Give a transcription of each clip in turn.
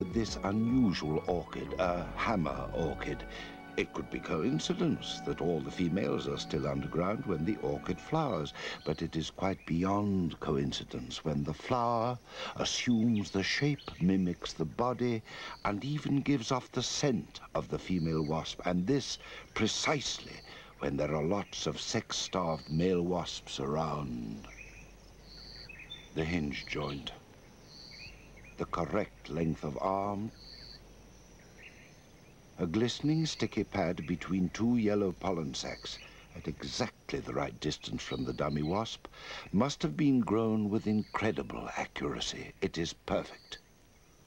This unusual orchid, a hammer orchid. It could be coincidence that all the females are still underground when the orchid flowers, but it is quite beyond coincidence when the flower assumes the shape, mimics the body, and even gives off the scent of the female wasp, and this precisely when there are lots of sex-starved male wasps around. The hinge joint the correct length of arm, a glistening sticky pad between two yellow pollen sacs at exactly the right distance from the dummy wasp must have been grown with incredible accuracy. It is perfect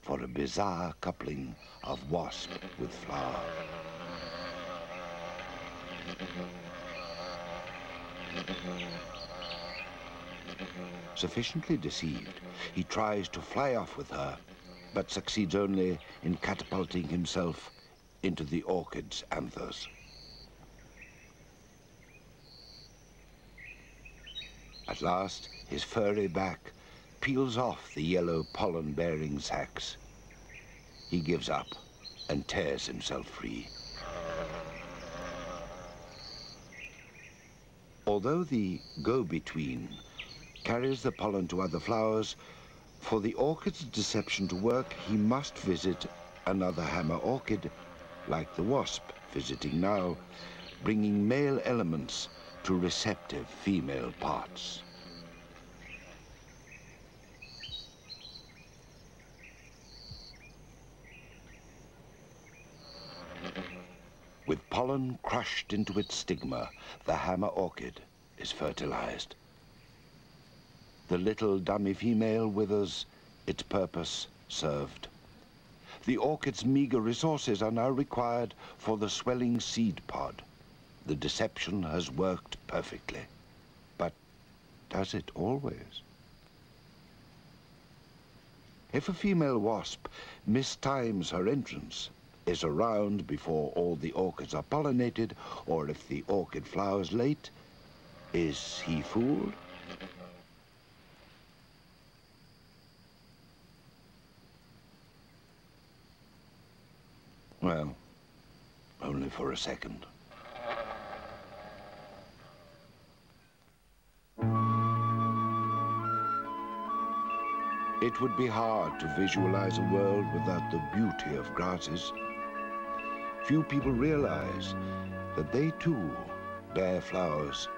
for a bizarre coupling of wasp with flower. Sufficiently deceived, he tries to fly off with her, but succeeds only in catapulting himself into the orchid's anthers. At last, his furry back peels off the yellow pollen-bearing sacs. He gives up and tears himself free. Although the go-between carries the pollen to other flowers. For the orchid's deception to work, he must visit another hammer orchid, like the wasp visiting now, bringing male elements to receptive female parts. With pollen crushed into its stigma, the hammer orchid is fertilized. The little dummy female withers, its purpose served. The orchid's meager resources are now required for the swelling seed pod. The deception has worked perfectly. But does it always? If a female wasp mistimes her entrance, is around before all the orchids are pollinated, or if the orchid flowers late, is he fooled? Only for a second. It would be hard to visualize a world without the beauty of grasses. Few people realize that they too bear flowers.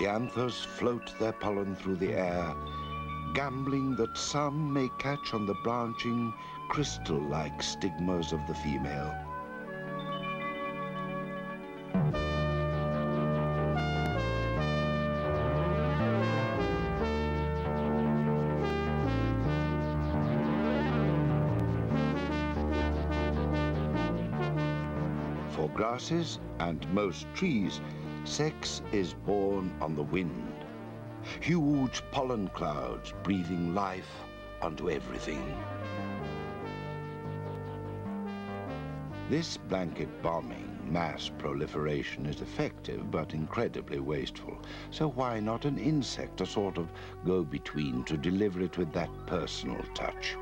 The anthers float their pollen through the air gambling that some may catch on the branching, crystal-like stigmas of the female. For grasses and most trees, sex is borne on the wind huge pollen clouds breathing life onto everything. This blanket bombing mass proliferation is effective but incredibly wasteful. So why not an insect, a sort of go-between to deliver it with that personal touch?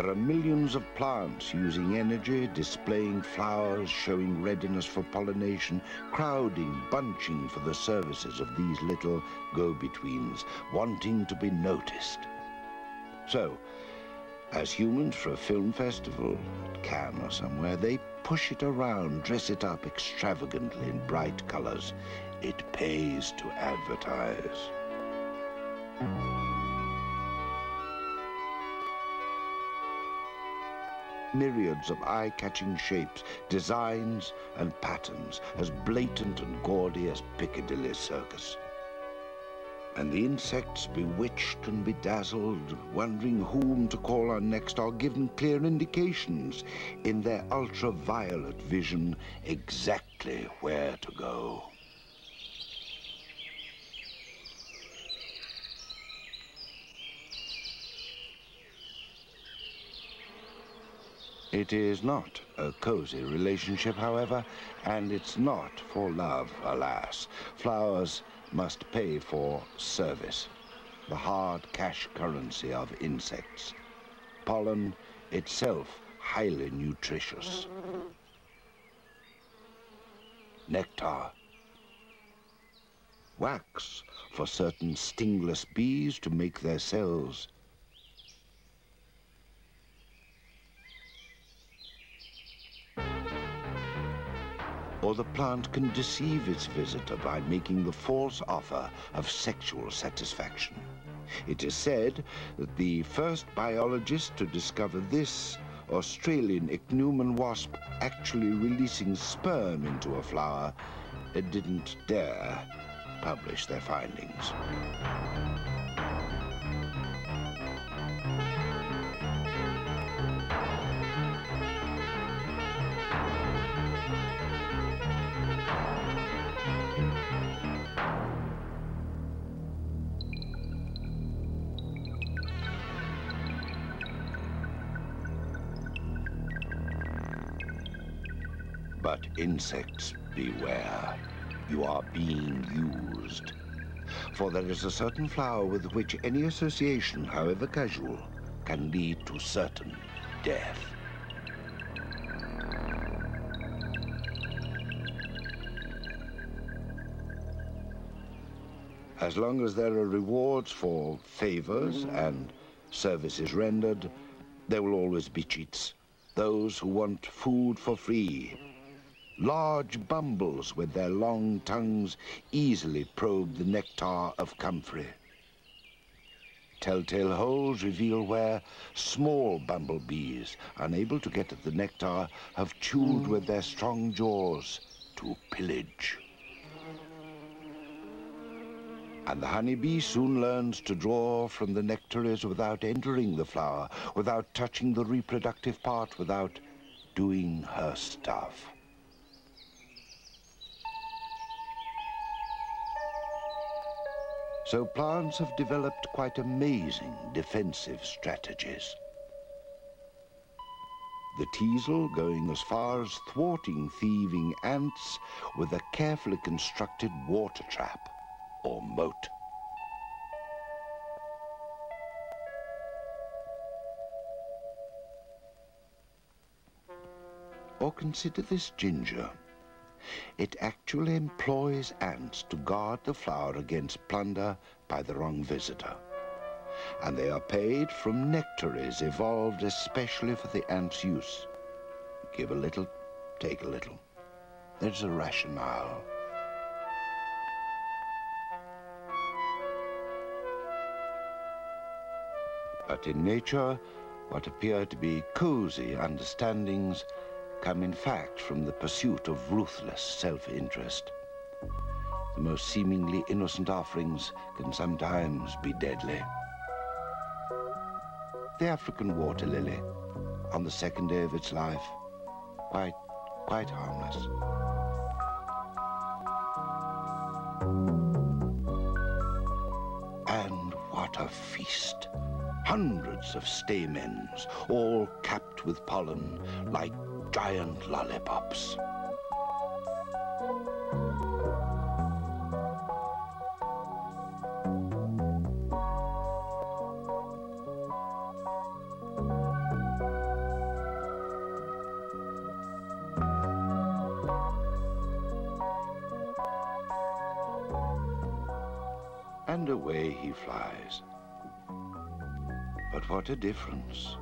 There are millions of plants using energy, displaying flowers, showing readiness for pollination, crowding, bunching for the services of these little go-betweens, wanting to be noticed. So, as humans for a film festival at Cannes or somewhere, they push it around, dress it up extravagantly in bright colors. It pays to advertise. Myriads of eye-catching shapes, designs and patterns, as blatant and gaudy as Piccadilly Circus. And the insects, bewitched and bedazzled, wondering whom to call on next, are given clear indications in their ultraviolet vision exactly where to go. It is not a cozy relationship, however, and it's not for love, alas. Flowers must pay for service, the hard cash currency of insects. Pollen itself highly nutritious. Nectar. Wax for certain stingless bees to make their cells. Or the plant can deceive its visitor by making the false offer of sexual satisfaction. It is said that the first biologist to discover this Australian ichneumon wasp actually releasing sperm into a flower didn't dare publish their findings. But insects, beware. You are being used. For there is a certain flower with which any association, however casual, can lead to certain death. As long as there are rewards for favors and services rendered, there will always be cheats. Those who want food for free Large bumbles with their long tongues easily probe the nectar of comfrey. Telltale holes reveal where small bumblebees, unable to get at the nectar, have chewed with their strong jaws to pillage. And the honeybee soon learns to draw from the nectaries without entering the flower, without touching the reproductive part, without doing her stuff. So plants have developed quite amazing defensive strategies. The teasel going as far as thwarting thieving ants with a carefully constructed water trap or moat. Or consider this ginger. It actually employs ants to guard the flower against plunder by the wrong visitor. And they are paid from nectaries evolved especially for the ant's use. Give a little, take a little. There's a rationale. But in nature, what appear to be cozy understandings come in fact from the pursuit of ruthless self-interest. The most seemingly innocent offerings can sometimes be deadly. The African water lily, on the second day of its life, quite, quite harmless. And what a feast! Hundreds of stamens, all capped with pollen, like giant lollipops. And away he flies. But what a difference